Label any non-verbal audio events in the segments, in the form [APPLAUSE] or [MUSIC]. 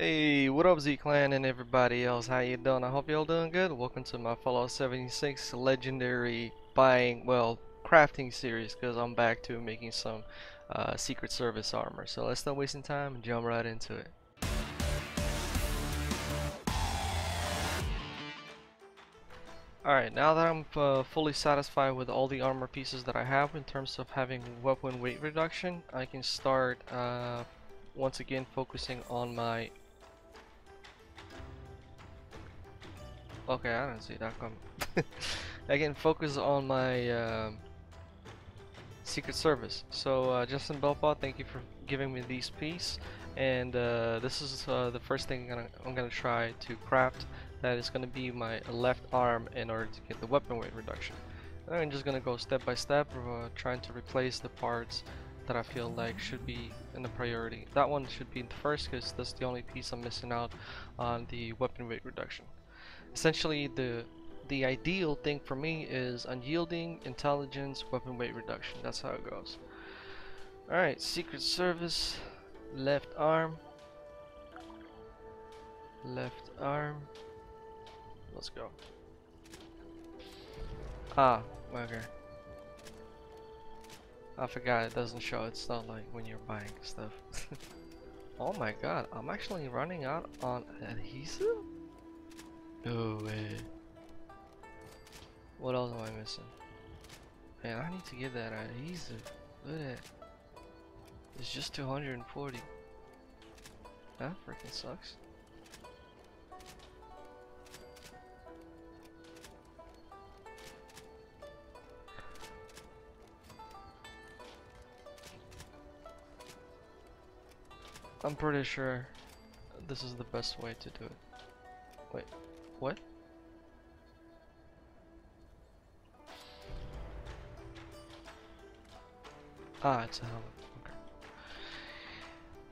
Hey, what up Z-Clan and everybody else, how you doing? I hope y'all doing good. Welcome to my Fallout 76 Legendary buying, well, crafting series because I'm back to making some uh, Secret Service armor. So let's not wasting time and jump right into it. Alright, now that I'm uh, fully satisfied with all the armor pieces that I have in terms of having weapon weight reduction, I can start uh, once again focusing on my Okay, I don't see that come. [LAUGHS] I can focus on my um, Secret Service. So uh, Justin Belpaw, thank you for giving me these pieces. And uh, this is uh, the first thing I'm gonna, I'm gonna try to craft. That is gonna be my left arm in order to get the weapon weight reduction. And I'm just gonna go step by step, uh, trying to replace the parts that I feel like should be in the priority. That one should be the first because that's the only piece I'm missing out on the weapon weight reduction essentially the the ideal thing for me is unyielding, intelligence, weapon weight reduction. That's how it goes. Alright, Secret Service, left arm, left arm, let's go. Ah, okay. I forgot it doesn't show, it's not like when you're buying stuff. [LAUGHS] oh my god, I'm actually running out on adhesive? Oh, no way. What else am I missing? Man, I need to get that adhesive. Look at that. It's just 240. That freaking sucks. I'm pretty sure this is the best way to do it. Wait, what? Ah, it's a helmet.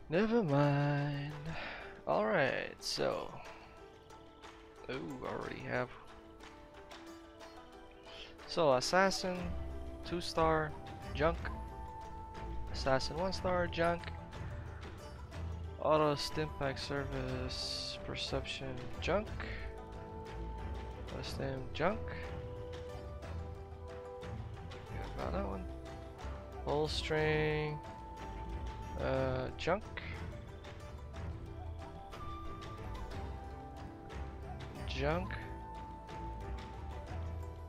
Never mind. Alright, so. Ooh, already have. So, Assassin, 2 star, Junk. Assassin, 1 star, Junk. Auto Stimpack Service, Perception, Junk. Stem Junk. Yeah, got that one. Full String, uh, Junk. Junk.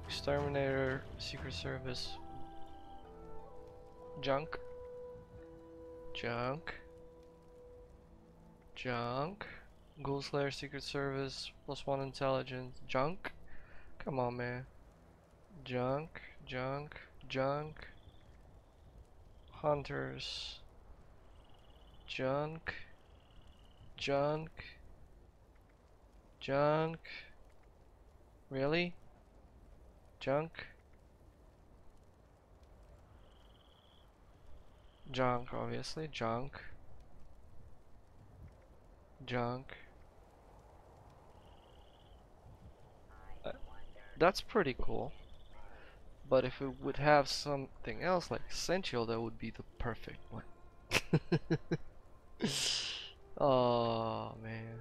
Exterminator, Secret Service. Junk. Junk. Junk. Ghoul Slayer Secret Service plus one intelligence. Junk. Come on, man. Junk, junk, junk. Hunters. Junk. Junk. Junk. Really? Junk? Junk, obviously. Junk. Junk. That's pretty cool. But if it would have something else like essential, that would be the perfect one. [LAUGHS] oh man.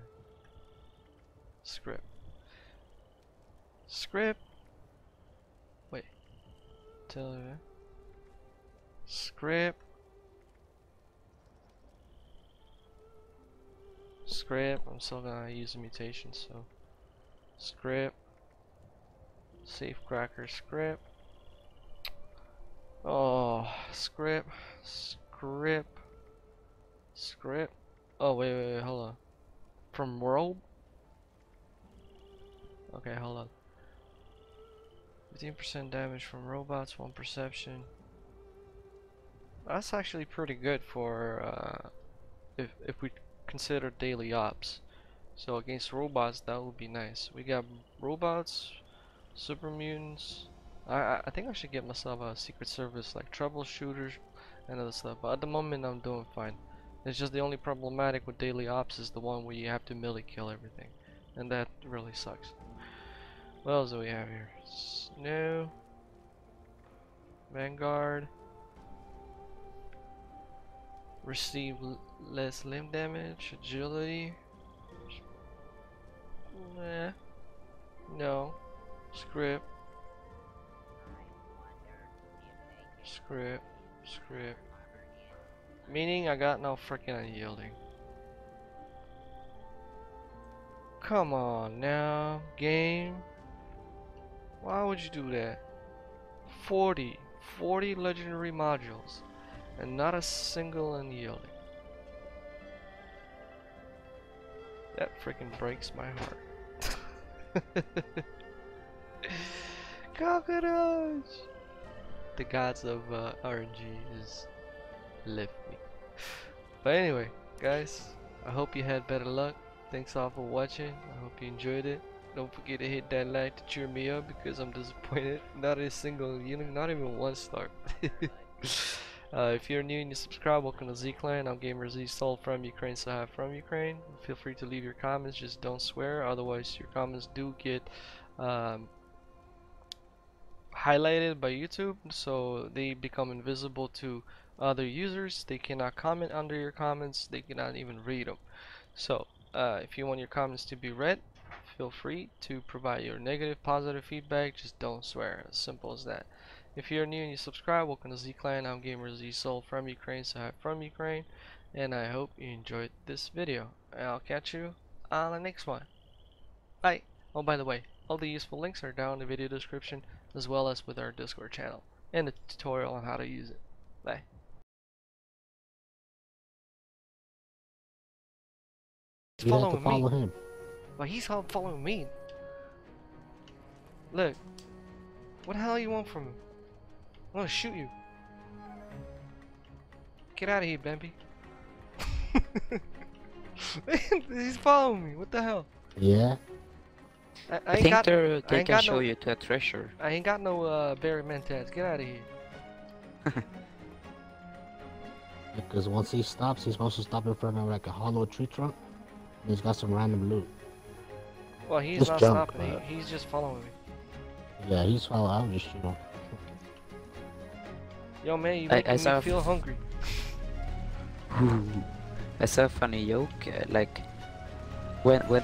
Script. Script. Wait. Tell you. Script. Script. I'm still gonna use a mutation, so script. Safecracker script. Oh, script, script, script. Oh, wait, wait, wait, hold on. From world? Okay, hold on. 15% damage from robots, 1 perception. That's actually pretty good for, uh, if, if we consider daily ops. So against robots, that would be nice. We got robots, super mutants. I I think I should get myself a secret service like troubleshooters and other stuff. But at the moment, I'm doing fine. It's just the only problematic with daily ops is the one where you have to melee kill everything, and that really sucks. What else do we have here? Snow, Vanguard, receive less limb damage, agility, Eh. No. Script. Script. Script. Meaning I got no freaking unyielding. Come on now, game. Why would you do that? 40. 40 legendary modules. And not a single unyielding. That freaking breaks my heart. [LAUGHS] [LAUGHS] Crocodiles! The gods of uh, RNG is left me. But anyway, guys, I hope you had better luck. Thanks all for watching. I hope you enjoyed it. Don't forget to hit that like to cheer me up because I'm disappointed. [LAUGHS] Not a single, know, not even one star. [LAUGHS] uh, if you're new and you subscribe, welcome to Z Clan. I'm Gamer Z Soul from Ukraine, so hi from Ukraine. Feel free to leave your comments, just don't swear. Otherwise, your comments do get um, highlighted by YouTube, so they become invisible to other users. They cannot comment under your comments. They cannot even read them. So, uh, if you want your comments to be read, feel free to provide your negative, positive feedback. Just don't swear. As simple as that. If you're new and you subscribe, welcome to Z Clan. I'm Gamer Z Soul from Ukraine, so hi from Ukraine, and I hope you enjoyed this video. I'll catch you on the next one. Bye. Oh, by the way, all the useful links are down in the video description, as well as with our Discord channel and a tutorial on how to use it. Bye. He's You have to following follow me. him. Well, he's following me. Look. What the hell you want from him? I'm gonna shoot you. Get out of here, Bambi. [LAUGHS] [LAUGHS] he's following me. What the hell? Yeah. I, I I, think got. they're- I they ain't can show no- you to a treasure. I ain't got no uh, Berry Mentats. Get out of here. [LAUGHS] Because once he stops, he's supposed to stop in front of like a hollow tree trunk. And he's got some random loot. Well, he's Just not jump, stopping. uh, He, he's just following me. Yeah, he's following. I'll just shoot him. Yo, man, you I- making I me feel hungry. [LAUGHS] I saw a funny joke, uh, like when when